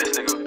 this nigga.